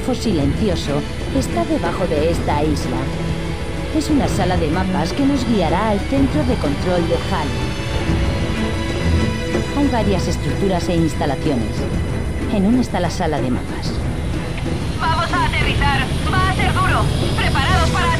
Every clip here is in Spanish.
cartógrafo silencioso está debajo de esta isla. Es una sala de mapas que nos guiará al centro de control de HAL. Hay varias estructuras e instalaciones. En una está la sala de mapas. Vamos a aterrizar. Va a ser duro. Preparados para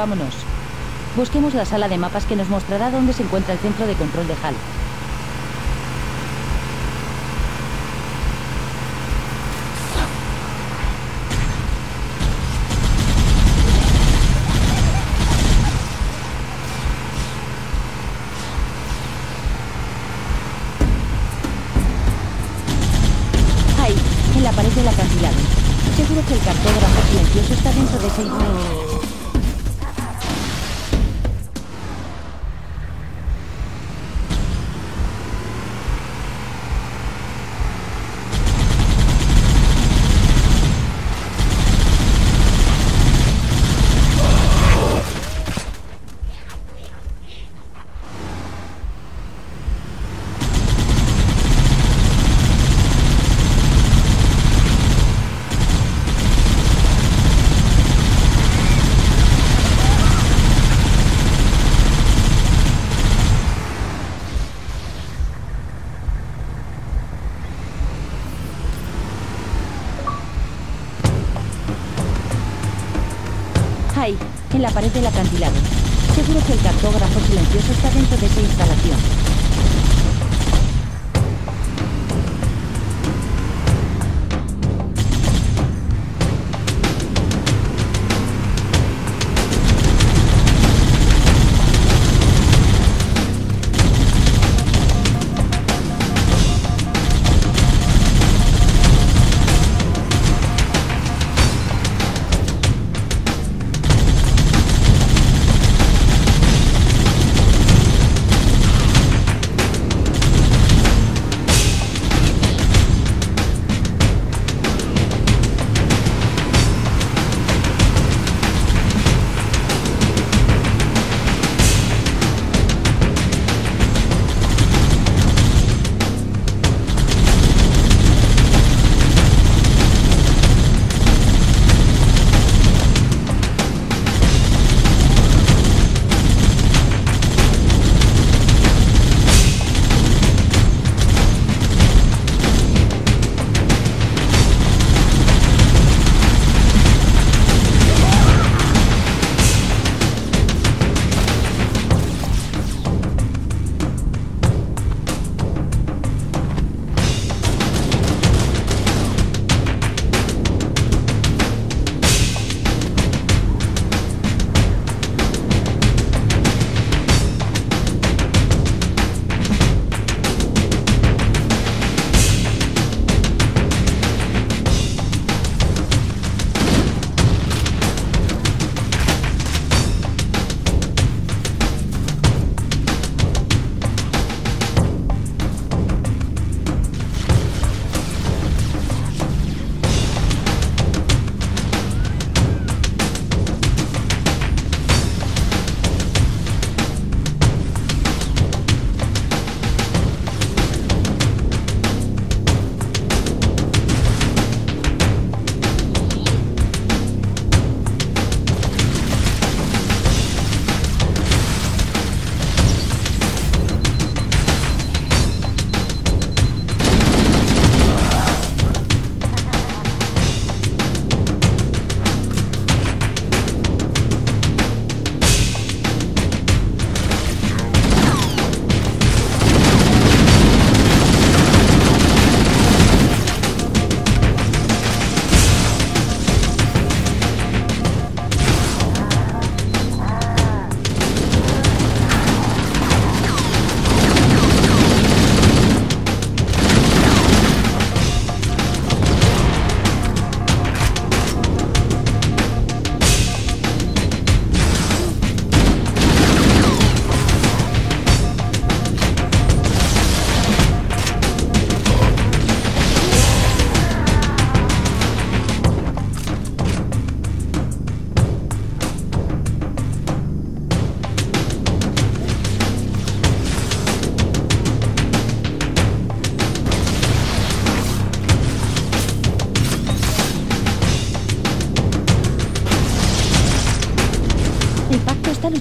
vámonos. Busquemos la sala de mapas que nos mostrará dónde se encuentra el centro de control de HAL. En la pared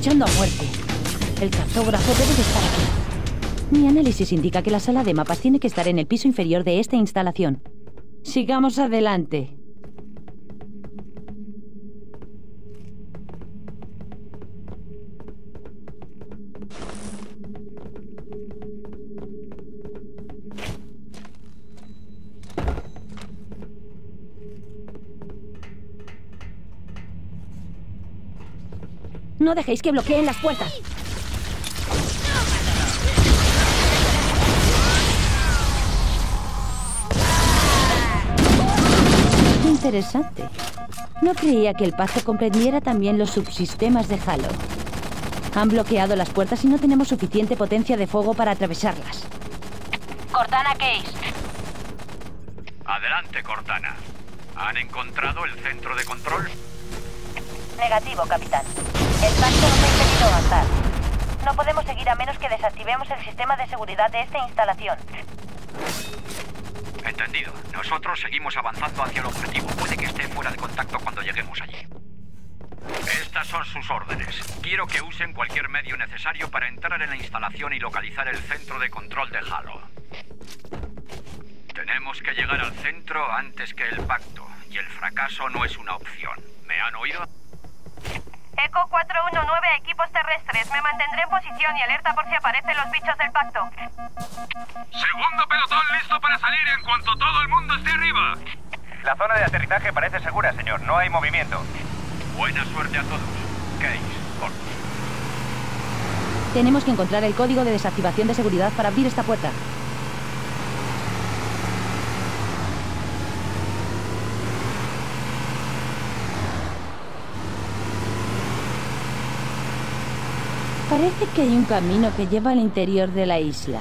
a muerte. El cartógrafo debe de estar aquí. Mi análisis indica que la sala de mapas tiene que estar en el piso inferior de esta instalación. Sigamos adelante. No dejéis que bloqueen las puertas. Interesante. No creía que el pacto comprendiera también los subsistemas de Halo. Han bloqueado las puertas y no tenemos suficiente potencia de fuego para atravesarlas. Cortana Case. Adelante, Cortana. ¿Han encontrado el centro de control? Negativo, capitán. El pacto nos ha impedido avanzar. No podemos seguir a menos que desactivemos el sistema de seguridad de esta instalación. Entendido. Nosotros seguimos avanzando hacia el objetivo. Puede que esté fuera de contacto cuando lleguemos allí. Estas son sus órdenes. Quiero que usen cualquier medio necesario para entrar en la instalación y localizar el centro de control de Halo. Tenemos que llegar al centro antes que el pacto, y el fracaso no es una opción. ¿Me han oído? Eco 419 a equipos terrestres. Me mantendré en posición y alerta por si aparecen los bichos del pacto. Segundo pelotón listo para salir en cuanto todo el mundo esté arriba. La zona de aterrizaje parece segura, señor. No hay movimiento. Buena suerte a todos. Case, corto. Tenemos que encontrar el código de desactivación de seguridad para abrir esta puerta. Parece que hay un camino que lleva al interior de la isla.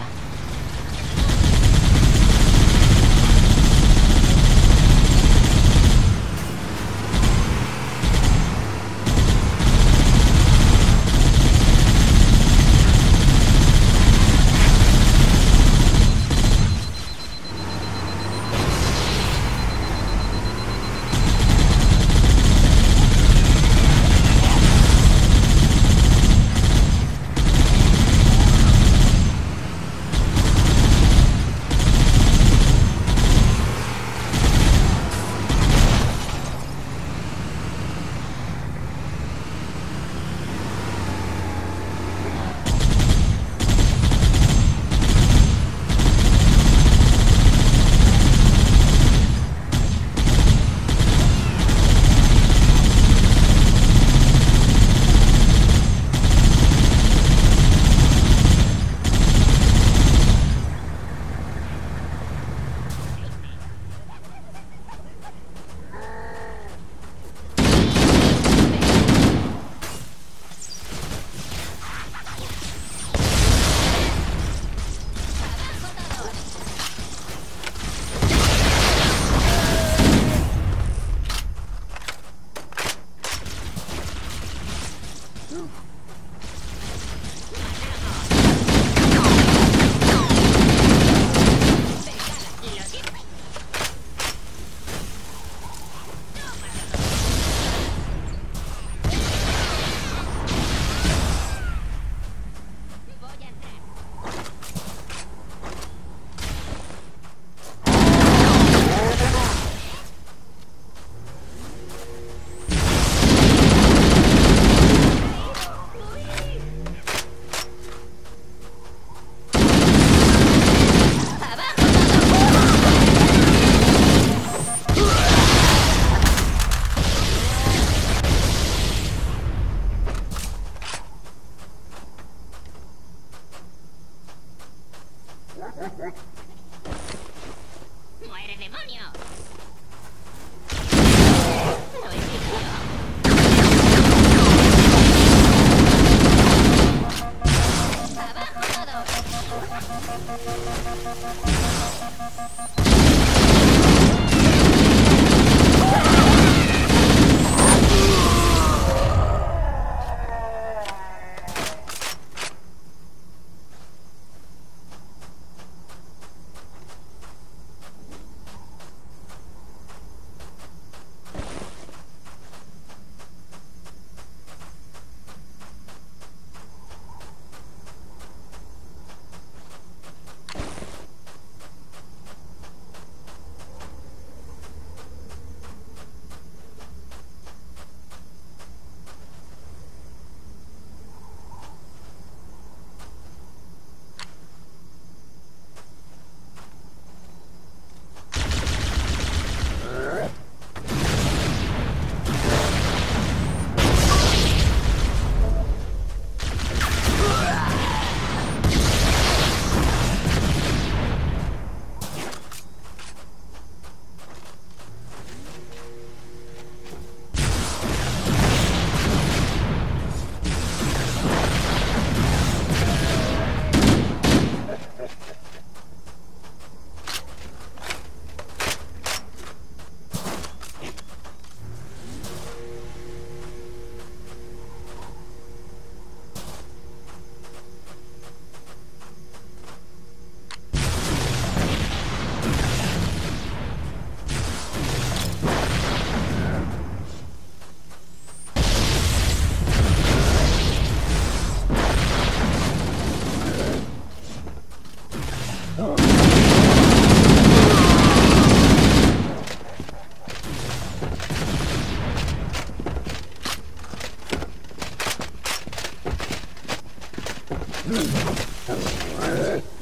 Hmm.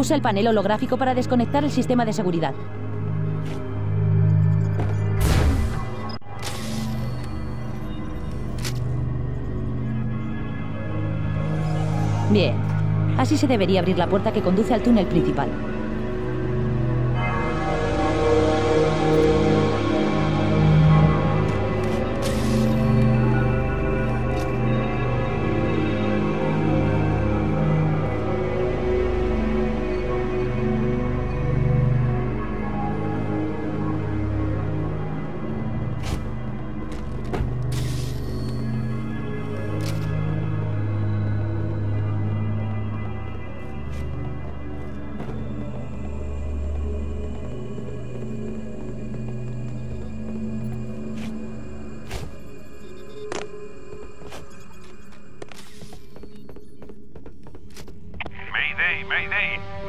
Usa el panel holográfico para desconectar el sistema de seguridad. Bien. Así se debería abrir la puerta que conduce al túnel principal.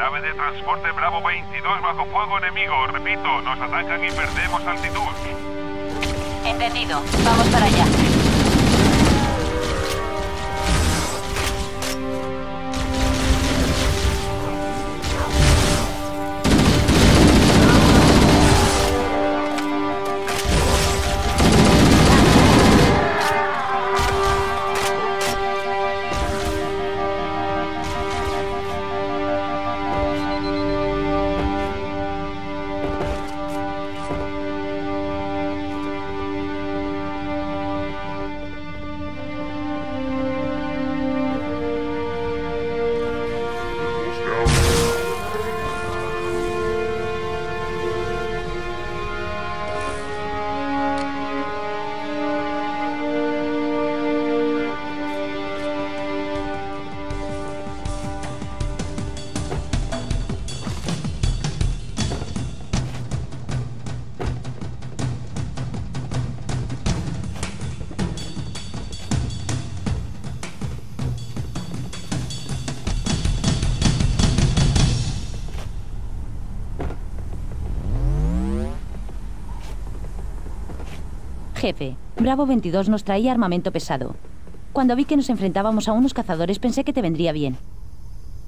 Nave de transporte Bravo 22 bajo fuego enemigo. Repito, nos atacan y perdemos altitud. Entendido. Vamos para allá. Jefe, Bravo 22 nos traía armamento pesado. Cuando vi que nos enfrentábamos a unos cazadores pensé que te vendría bien.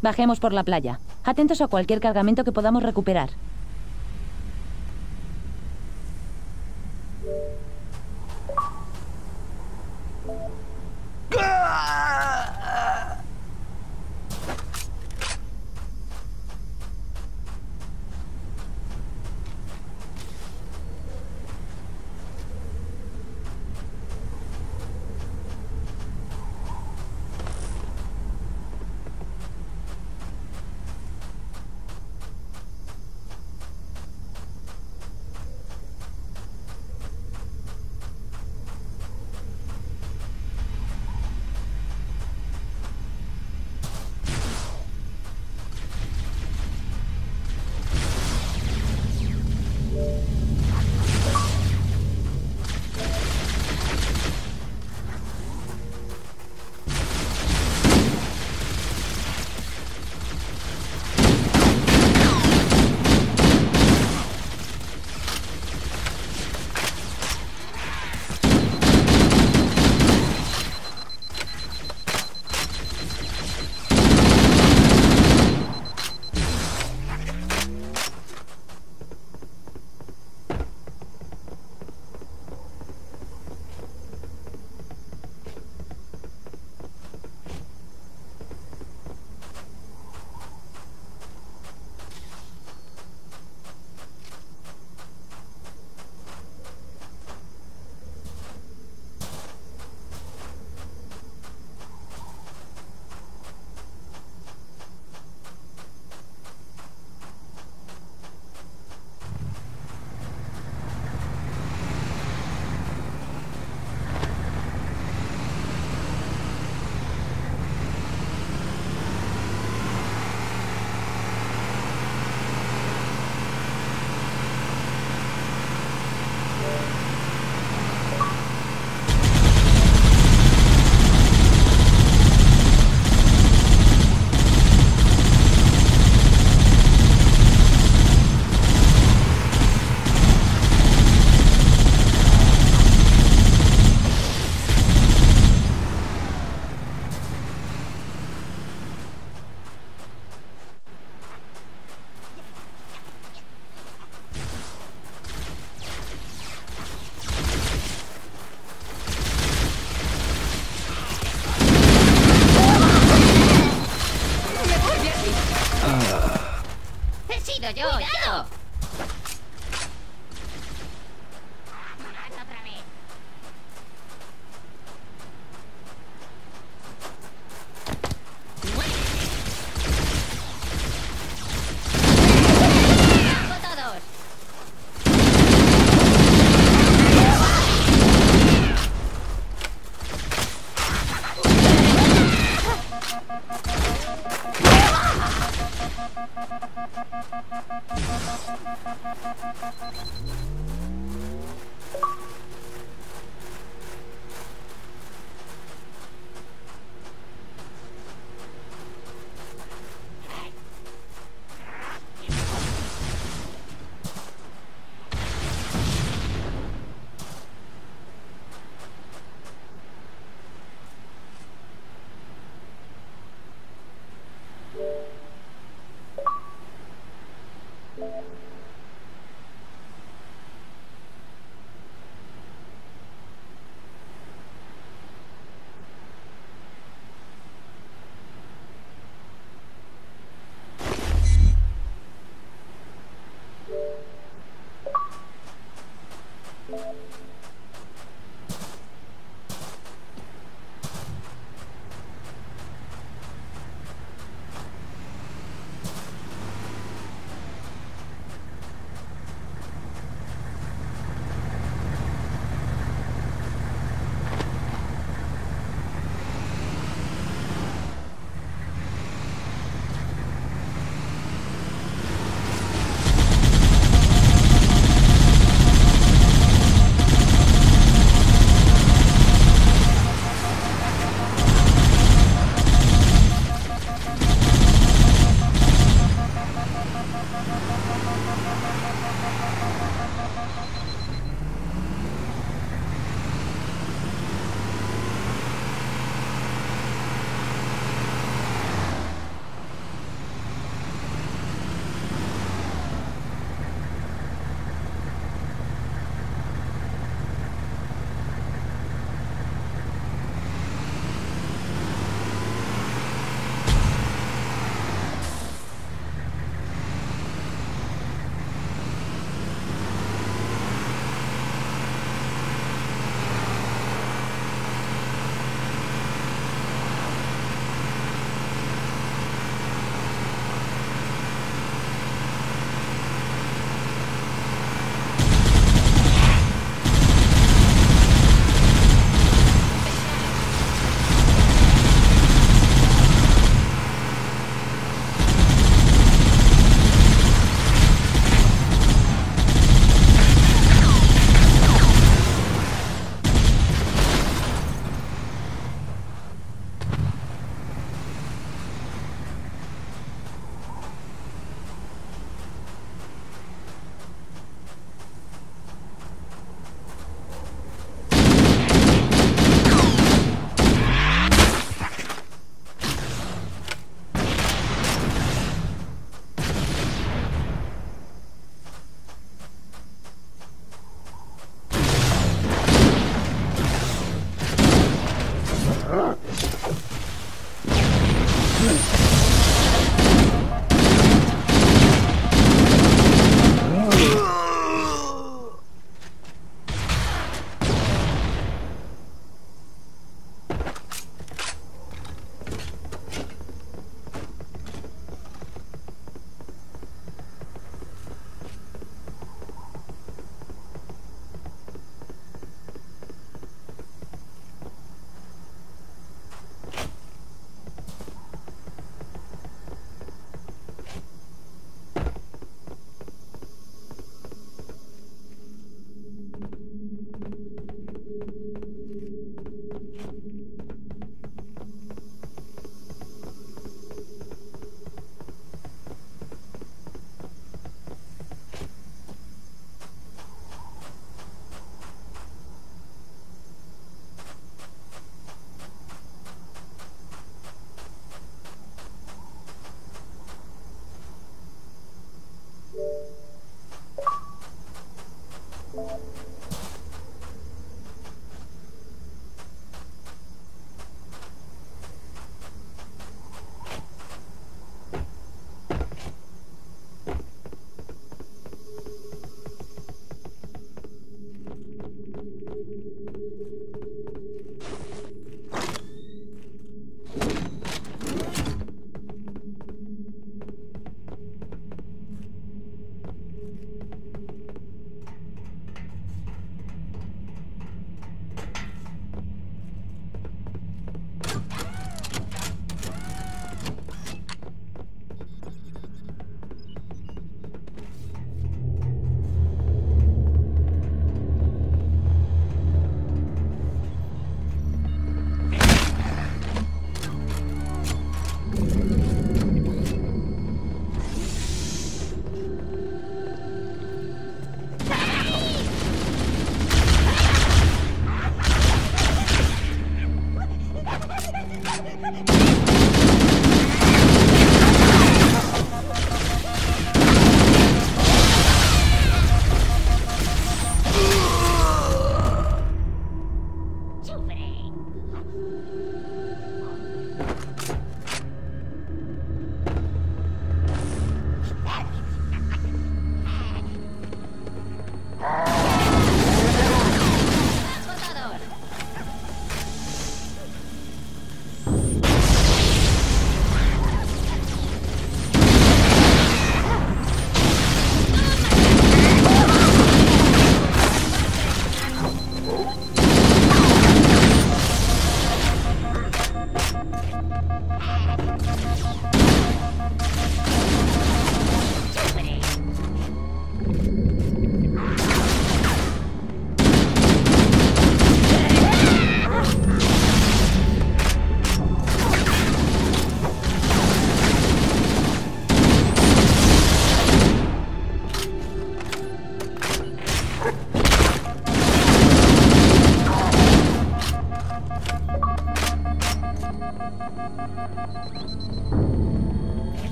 Bajemos por la playa. Atentos a cualquier cargamento que podamos recuperar.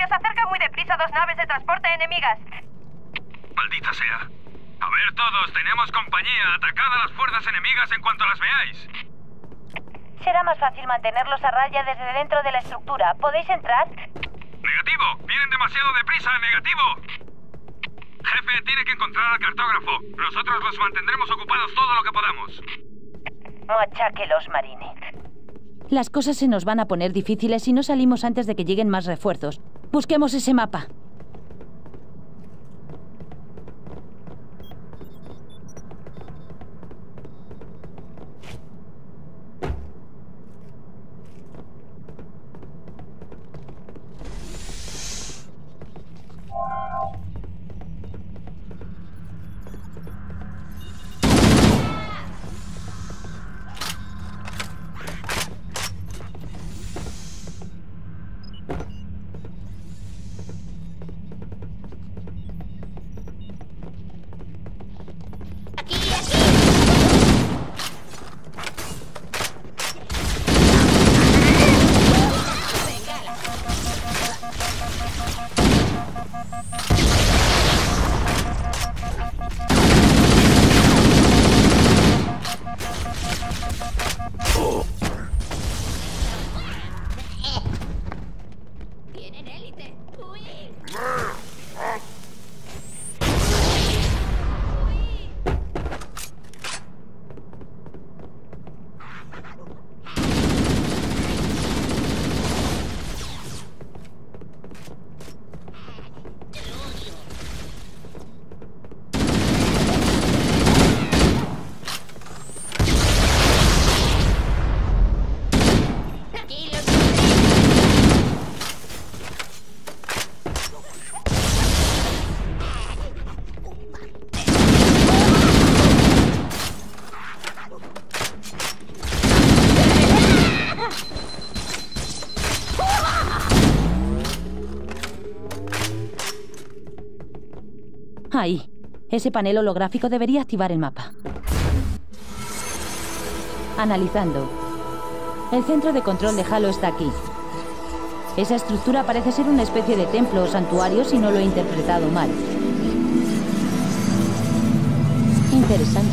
Se os acerca muy deprisa dos naves de transporte enemigas. Maldita sea. A ver todos, tenemos compañía. Atacad a las fuerzas enemigas en cuanto las veáis. Será más fácil mantenerlos a raya desde dentro de la estructura. ¿Podéis entrar? Negativo. Vienen demasiado deprisa. Negativo. Jefe, tiene que encontrar al cartógrafo. Nosotros los mantendremos ocupados todo lo que podamos. Macháquelos, Marine. Las cosas se nos van a poner difíciles si no salimos antes de que lleguen más refuerzos. Busquemos ese mapa. Ese panel holográfico debería activar el mapa. Analizando. El centro de control de Halo está aquí. Esa estructura parece ser una especie de templo o santuario si no lo he interpretado mal. Interesante.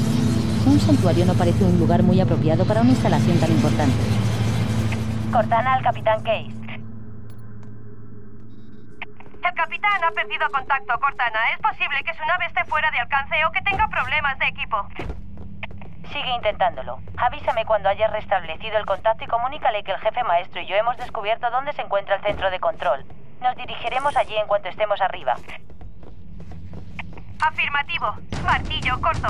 Un santuario no parece un lugar muy apropiado para una instalación tan importante. Cortana al capitán Case. El capitán ha perdido contacto, Cortana. Es posible que su nave esté fuera de alcance o que tenga problemas de equipo. Sigue intentándolo. Avísame cuando hayas restablecido el contacto y comunícale que el jefe maestro y yo hemos descubierto dónde se encuentra el centro de control. Nos dirigiremos allí en cuanto estemos arriba. Afirmativo. Martillo corto.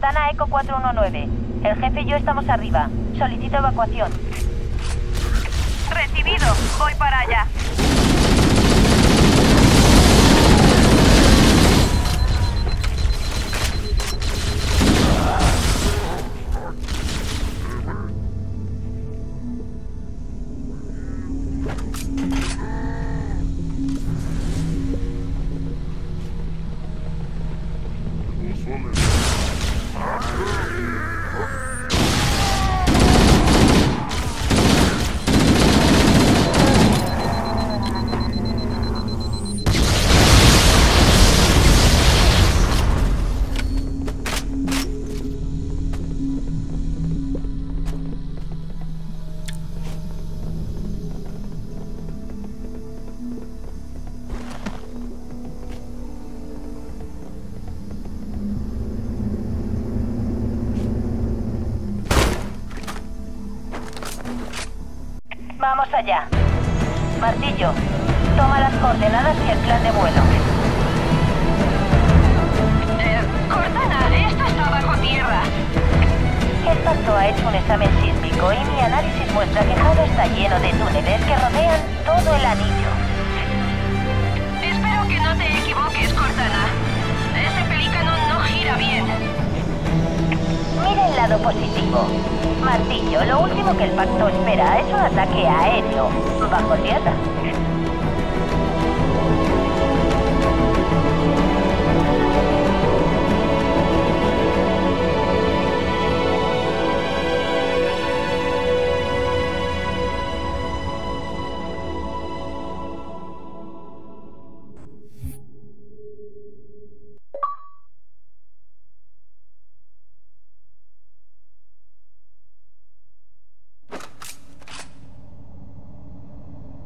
Cortana Eco 419. El jefe y yo estamos arriba. Solicito evacuación. Recibido. Voy para allá.